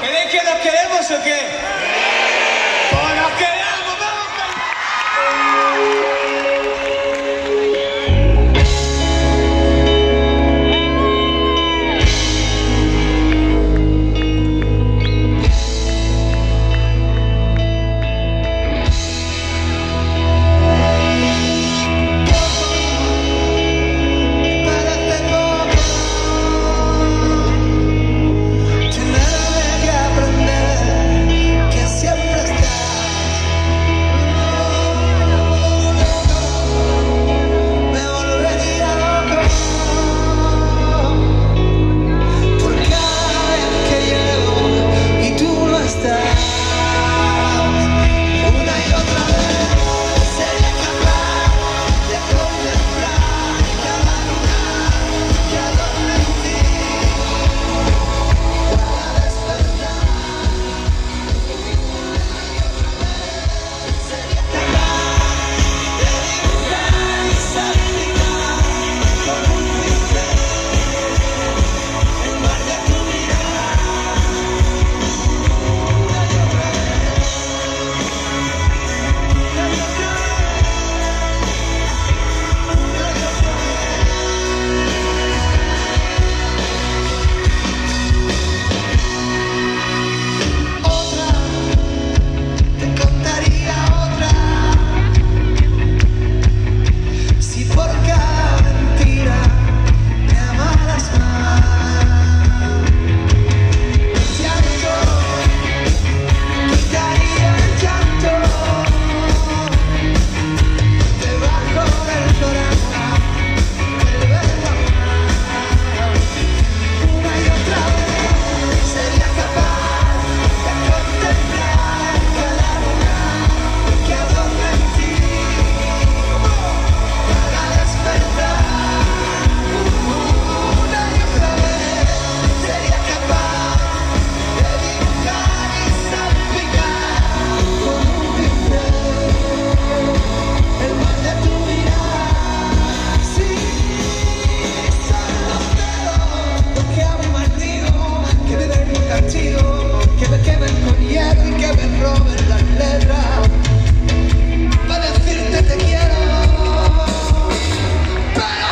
¿Queréis ¿Que dejen los queremos o qué?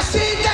see